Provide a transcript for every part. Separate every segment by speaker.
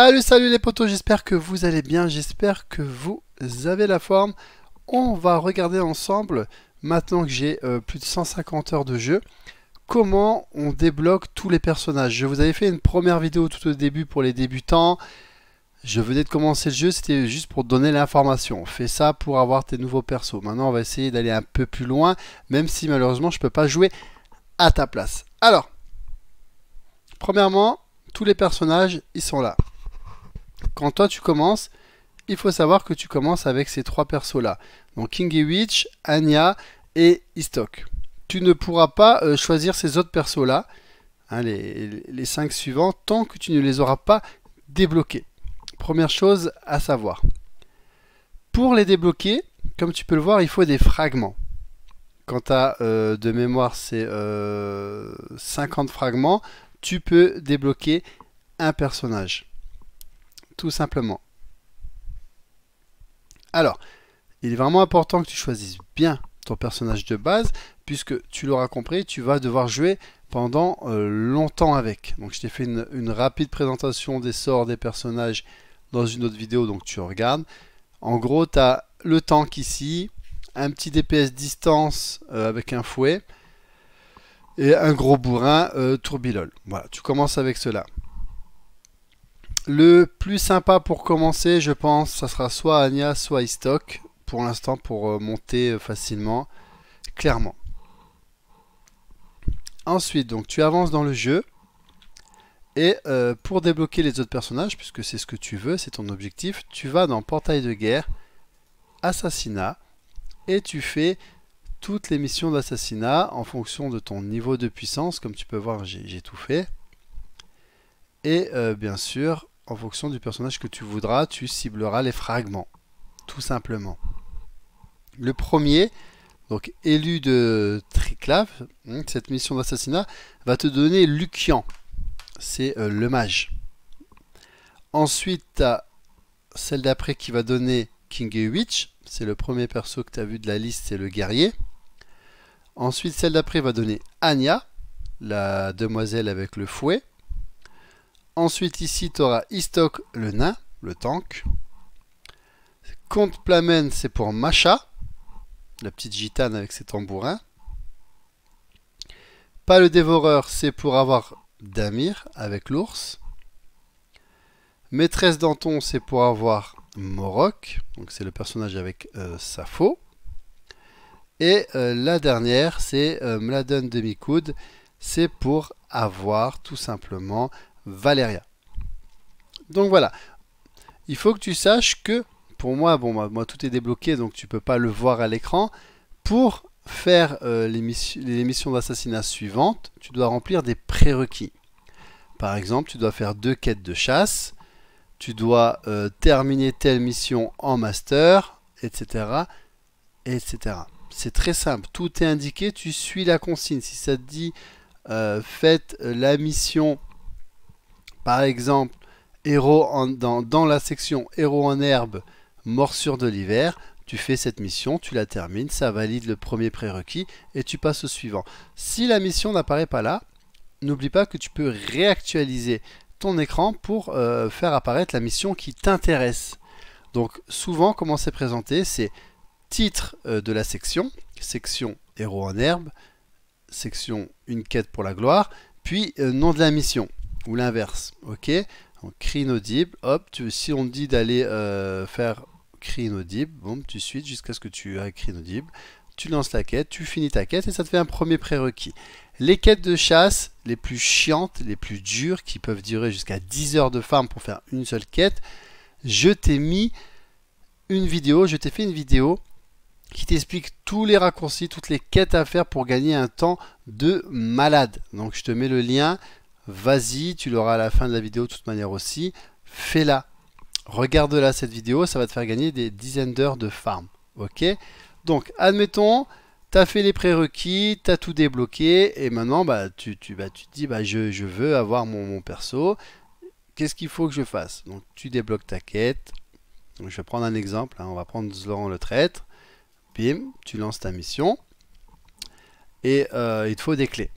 Speaker 1: Salut, salut les potos, j'espère que vous allez bien, j'espère que vous avez la forme. On va regarder ensemble, maintenant que j'ai euh, plus de 150 heures de jeu, comment on débloque tous les personnages. Je vous avais fait une première vidéo tout au début pour les débutants. Je venais de commencer le jeu, c'était juste pour donner l'information. Fais ça pour avoir tes nouveaux persos. Maintenant, on va essayer d'aller un peu plus loin, même si malheureusement, je ne peux pas jouer à ta place. Alors, premièrement, tous les personnages, ils sont là. Quand toi tu commences, il faut savoir que tu commences avec ces trois persos là. Donc King Witch, Anya et Istok. Tu ne pourras pas euh, choisir ces autres persos là, hein, les, cinq suivants, tant que tu ne les auras pas débloqués. Première chose à savoir. Pour les débloquer, comme tu peux le voir, il faut des fragments. Quant à euh, de mémoire, c'est 50 euh, fragments. Tu peux débloquer un personnage tout simplement. Alors, il est vraiment important que tu choisisses bien ton personnage de base, puisque tu l'auras compris, tu vas devoir jouer pendant euh, longtemps avec. Donc je t'ai fait une, rapide présentation des sorts des personnages dans une autre vidéo, donc tu regardes. En gros, tu as le tank ici, un petit DPS distance euh, avec un fouet, et un gros bourrin euh. Voilà, tu commences avec cela. Le plus sympa pour commencer, je pense, ça sera soit Anya, soit Istock, pour l'instant, pour euh, monter euh, facilement, clairement. Ensuite, donc tu avances dans le jeu, et euh, pour débloquer les autres personnages, puisque c'est ce que tu veux, c'est ton objectif, tu vas dans Portail de guerre, Assassinat, et tu fais toutes les missions d'assassinat en fonction de ton niveau de puissance. Comme tu peux voir, j'ai tout fait. Et bien sûr, en fonction du personnage que tu voudras, tu cibleras les fragments, tout simplement. Le premier, donc élu de Triclave, hein, cette mission d'assassinat, va te donner Lucian, c'est euh, le mage. Ensuite, tu as celle d'après qui va donner King Witch, c'est le premier perso que tu as vu de la liste, c'est le guerrier. Ensuite, celle d'après va donner Anya, la demoiselle avec le fouet. Ensuite, ici, tu auras Istok le nain, le tank. Comte Plamen, c'est pour Macha, la petite gitane avec ses tambourins. Pas le dévoreur, c'est pour avoir Damir avec l'ours. Maîtresse Danton, c'est pour avoir Morok, donc c'est le personnage avec euh, Sappho. Et euh, la dernière, c'est euh, Mladen Demi-Coude, c'est pour avoir tout simplement Valéria. Donc voilà, il faut que tu saches que, pour moi, bon, moi, tout est débloqué, donc tu peux pas le voir à l'écran. Pour faire euh, les, missions d'assassinat suivantes, tu dois remplir des prérequis. Par exemple, tu dois faire deux quêtes de chasse, tu dois euh, terminer telle mission en master, etc. etc. C'est très simple, tout est indiqué, tu suis la consigne. Si ça te dit euh, faites la mission par exemple, héros dans, la section héros en herbe, morsure de l'hiver, tu fais cette mission, tu la termines, ça valide le premier prérequis et tu passes au suivant. Si la mission n'apparaît pas là, n'oublie pas que tu peux réactualiser ton écran pour euh, faire apparaître la mission qui t'intéresse. Donc souvent, comment c'est présenté C'est titre euh, de la section, section héros en herbe, section une quête pour la gloire, puis euh, nom de la mission ou l'inverse. Ok? Donc cri inaudible. Hop, tu, si on dit d'aller euh, faire cri inaudible, bon, tu suites jusqu'à ce que tu aies cri inaudible. Tu lances la quête, tu finis ta quête et ça te fait un premier prérequis. Les quêtes de chasse les plus chiantes, les plus dures, qui peuvent durer jusqu'à 10 heures de farm pour faire une seule quête, je t'ai mis une vidéo, je t'ai fait une vidéo qui t'explique tous les raccourcis, toutes les quêtes à faire pour gagner un temps de malade. Donc je te mets le lien, vas-y, tu l'auras à la fin de la vidéo de toute manière aussi, fais-la. Regarde-la cette vidéo, ça va te faire gagner des dizaines d'heures de farm. Ok? Donc, admettons, tu as fait les prérequis, tu as tout débloqué, et maintenant, bah, tu, bah, tu te dis, bah, je, veux avoir mon, perso. Qu'est-ce qu'il faut que je fasse? Donc, tu débloques ta quête. je vais prendre un exemple, hein. on va prendre Zloran le traître. Bim, tu lances ta mission. Et euh, il te faut des clés.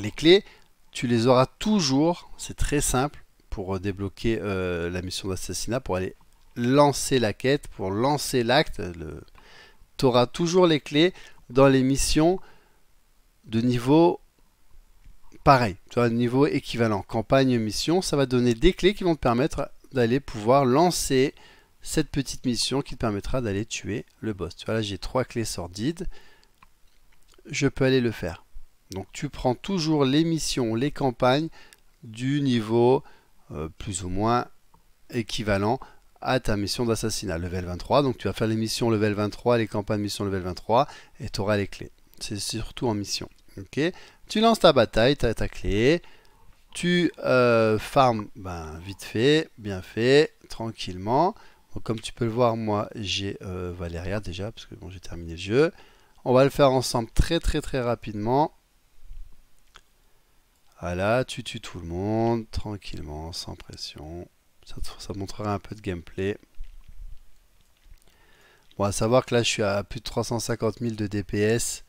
Speaker 1: Les clés, tu les auras toujours, c'est très simple, pour débloquer la mission d'assassinat, pour aller lancer la quête, pour lancer l'acte. Tu auras toujours les clés dans les missions de niveau pareil, tu vois, niveau équivalent. Campagne, mission, ça va donner des clés qui vont te permettre d'aller pouvoir lancer cette petite mission qui te permettra d'aller tuer le boss. Tu vois, là j'ai trois clés sordides. Je peux aller le faire. Donc tu prends toujours les missions, les campagnes du niveau euh, plus ou moins équivalent à ta mission d'assassinat, level 23. Donc tu vas faire les missions level 23, les campagnes mission level 23 et tu auras les clés. C'est surtout en mission. Ok? Tu lances ta bataille, tu as ta clé. Tu euh, farmes ben, vite fait, bien fait, tranquillement. Comme tu peux le voir, moi j'ai euh, Valéria déjà, parce que bon, j'ai terminé le jeu. On va le faire ensemble très très très rapidement. Voilà, tu tues tout le monde, tranquillement, sans pression. Ça, montrera un peu de gameplay. Bon, à savoir que là, je suis à plus de 350 000 de DPS.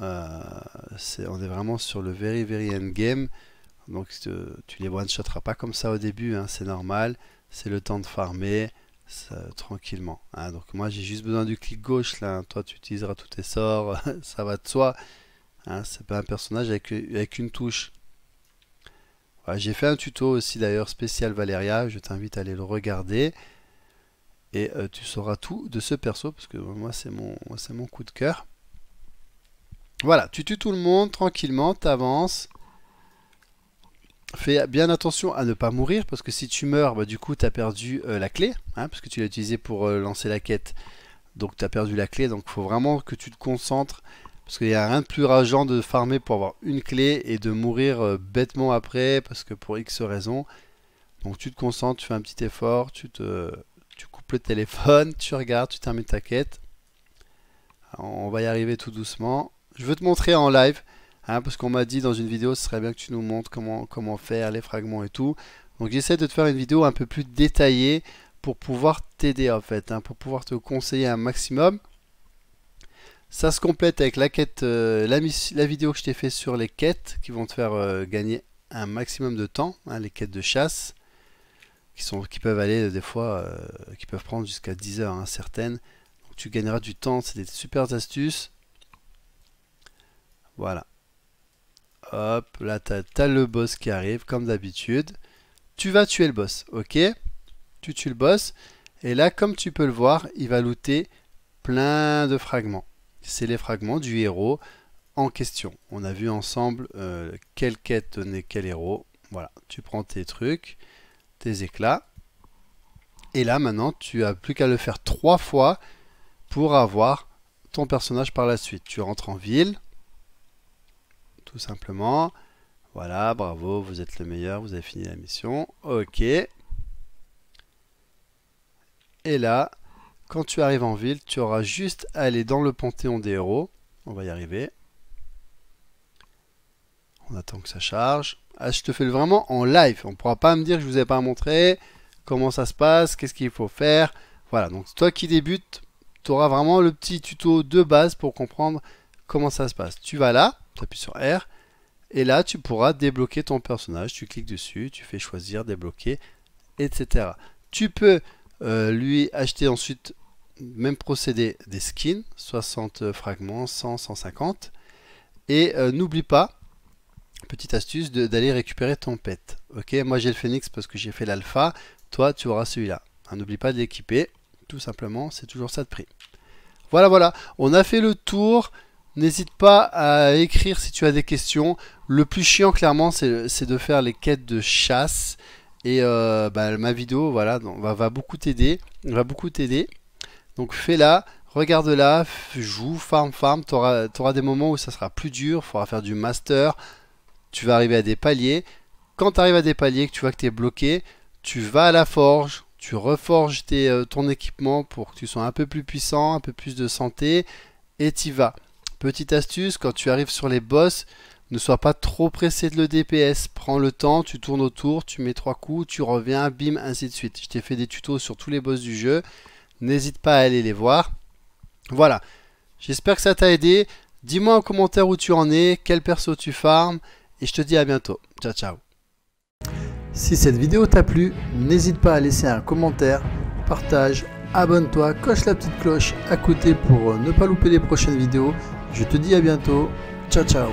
Speaker 1: Euh, on est vraiment sur le very very end game. Donc tu les one-shotteras pas comme ça au début, hein, c'est normal. C'est le temps de farmer tranquillement. Hein. Donc moi j'ai juste besoin du clic gauche là. Toi tu utiliseras tous tes sorts, ça va de soi. Hein, c'est pas un personnage avec une touche. J'ai fait un tuto aussi d'ailleurs spécial Valeria. Je t'invite à aller le regarder. Et euh, tu sauras tout de ce perso parce que moi c'est mon, coup de cœur. Voilà, tu tues tout le monde tranquillement, t'avances. Fais bien attention à ne pas mourir parce que si tu meurs, bah, du coup tu as perdu euh, la clé, hein, parce que tu l'as utilisé pour euh, lancer la quête. Donc tu as perdu la clé, donc il faut vraiment que tu te concentres parce qu'il n'y a rien de plus rageant de farmer pour avoir une clé et de mourir euh, bêtement après parce que pour X raisons. Donc tu te concentres, tu fais un petit effort, tu, te, tu coupes le téléphone, tu regardes, tu termines ta quête. on va y arriver tout doucement. Je veux te montrer en live, hein, parce qu'on m'a dit dans une vidéo, ce serait bien que tu nous montres comment, comment faire les fragments et tout. Donc j'essaie de te faire une vidéo un peu plus détaillée pour pouvoir t'aider en fait, hein, pour pouvoir te conseiller un maximum. Ça se complète avec la quête, euh, la, vidéo que je t'ai fait sur les quêtes qui vont te faire euh, gagner un maximum de temps, hein, les quêtes de chasse qui, sont, qui peuvent aller euh, des fois, qui peuvent prendre jusqu'à 10 heures certaines. Donc tu gagneras du temps, c'est des super astuces. Voilà. Hop, là tu as, le boss qui arrive comme d'habitude. Tu vas tuer le boss, ok? Tu tues le boss. Et là, comme tu peux le voir, il va looter plein de fragments. C'est les fragments du héros en question. On a vu ensemble euh, quelle quête donnait quel héros. Voilà, tu prends tes trucs, tes éclats. Et là, maintenant, tu as plus qu'à le faire trois fois pour avoir ton personnage par la suite. Tu rentres en ville, tout simplement. Voilà, bravo, vous êtes le meilleur, vous avez fini la mission. Ok. Et là, quand tu arrives en ville, tu auras juste à aller dans le panthéon des héros. On va y arriver. On attend que ça charge. Ah, je te fais vraiment en live. On ne pourra pas me dire que je vous ai pas montré comment ça se passe, qu'est-ce qu'il faut faire? Voilà, donc toi qui débutes, tu auras vraiment le petit tuto de base pour comprendre comment ça se passe. Tu vas là, tu appuies sur R, et là tu pourras débloquer ton personnage. Tu cliques dessus, tu fais choisir, débloquer, etc. Tu peux euh, lui acheter ensuite, même procédé, des skins, 60 fragments, 100, 150. Et euh, n'oublie pas, petite astuce, d'aller récupérer ton pet. Ok, moi j'ai le phoenix parce que j'ai fait l'alpha, toi tu auras celui-là. Hein, n'oublie pas de l'équiper, tout simplement, c'est toujours ça de prix. Voilà, voilà, on a fait le tour. N'hésite pas à écrire si tu as des questions. Le plus chiant, clairement, c'est de faire les quêtes de chasse. Et euh, bah, ma vidéo, va, beaucoup t'aider. Va beaucoup t'aider. Donc fais-la, regarde-la, joue, farm, farm. Tu auras, des moments où ça sera plus dur. Il faudra faire du master. Tu vas arriver à des paliers. Quand tu arrives à des paliers, que tu vois que tu es bloqué, tu vas à la forge. Tu reforges euh, ton équipement pour que tu sois un peu plus puissant, un peu plus de santé. Et tu vas. Petite astuce, quand tu arrives sur les boss, ne sois pas trop pressé de le DPS. Prends le temps, tu tournes autour, tu mets trois coups, tu reviens, bim, ainsi de suite. Je t'ai fait des tutos sur tous les boss du jeu. N'hésite pas à aller les voir. Voilà. J'espère que ça t'a aidé. Dis-moi en commentaire où tu en es, quel perso tu farmes. Et je te dis à bientôt. Ciao, ciao. Si cette vidéo t'a plu, n'hésite pas à laisser un commentaire, partage, abonne-toi, coche la petite cloche à côté pour ne pas louper les prochaines vidéos. Je te dis à bientôt. Ciao ciao